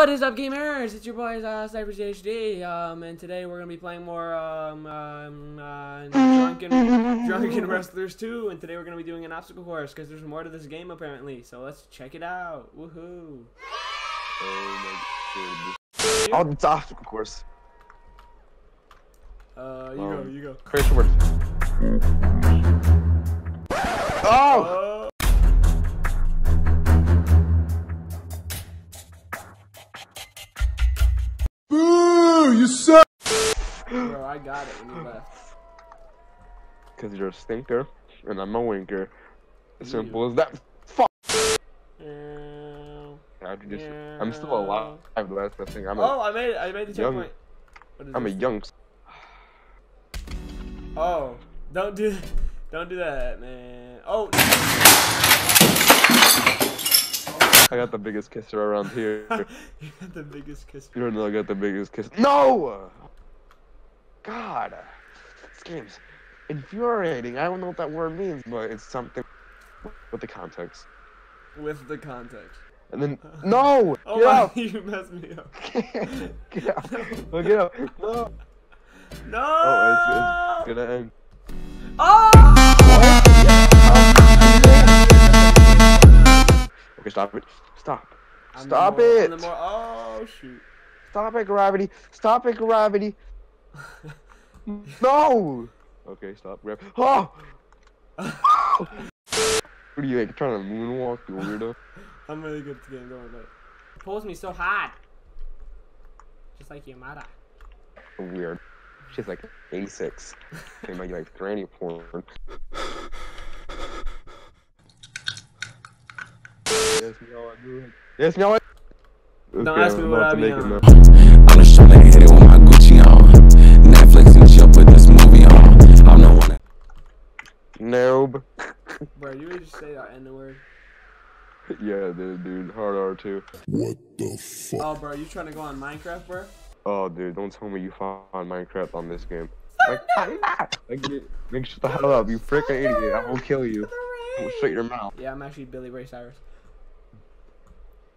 What is up, gamers? It's your boys, uh, Cypress HD, um, and today we're gonna be playing more, um, um, uh, Drunken, Drunken Wrestlers 2, and today we're gonna be doing an obstacle course, because there's more to this game, apparently, so let's check it out. Woohoo! Oh, it's obstacle course. Uh, you go, Um, you go. Christian words. Oh! Oh! Suck! Bro, I got it when you left. Because you're a stinker, and I'm a winker. As Yeah. simple as that. Fuck! Um, How'd you. I'm still alive, that's the thing. I'm Oh, I made it, I made the Young- checkpoint. I'm a this? young. Oh, don't do, don't do that, man. Oh, I got the biggest kisser around here. you got the biggest kiss. You don't know I got the biggest kiss. No! God. This game's infuriating. I don't know what that word means, but it's something with the context. With the context. And then, no! Oh get my, up! you messed me up. get up! Oh, get up! No! No! Oh, it's, it's gonna end. Oh! Stop it. Stop. I'm Stop more- it! oh, shoot. Stop it, gravity! Stop it, gravity! No! Okay, stop, gravity. Oh! what are you like, trying to moonwalk, you weirdo? I'm really good at the game, don't worry about it. It pulls me so hard. Just like Yamada. Weird. She's like 86. They might be like granny porn. Yes, no, I do it. Yes, no, I. Don't Okay, ask me what I to be it on. now. I'm just tryna hit it with my Gucci on. Netflix and chill, put this movie on. I'm the one that Noob. Bro, you would just say that in the word. Yeah, dude, dude. Hard R2. Oh, bro, you trying to go on Minecraft, bro? Oh, dude, don't tell me you found Minecraft on this game. Like, like, make shut the hell up, you freaking idiot. I will kill you. I will shut your mouth. Yeah, I'm actually Billy Ray Cyrus.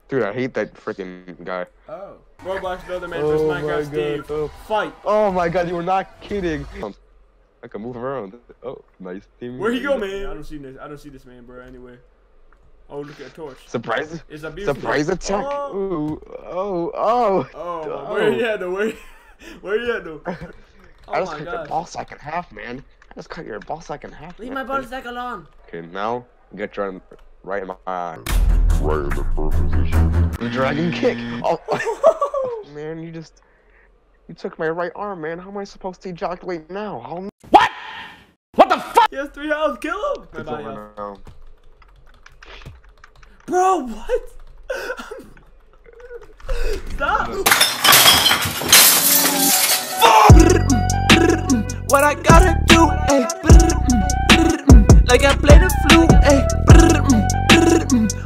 Dude, I hate that freaking guy. Oh. Roblox Builder Man vs. Oh my Minecraft God, Steve. oh. Fight. Oh my god, you were not kidding. I can move around. Oh, nice team. Where you go, man? I don't see this. I don't see this man, bro. Anywhere. Oh, look at a torch. Surprise! It's a beautiful. Surprise attack! Oh, Ooh, oh, oh! oh, oh. where you at though? Where, where you at though? I Oh just my cut your gosh. ball sack in half, man. I just cut your ball sack in half. Leave man. my ball sack alone. Okay, now get your right in my eye. right in the perfect position. The dragon kick. Oh, man, you just you took my right arm, man. How am I supposed to ejaculate now? How He has three health. Kill him. it's Bye-bye, over health. now. Bro, what? Stop. What I gotta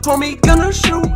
ayy. Homie gonna shoot.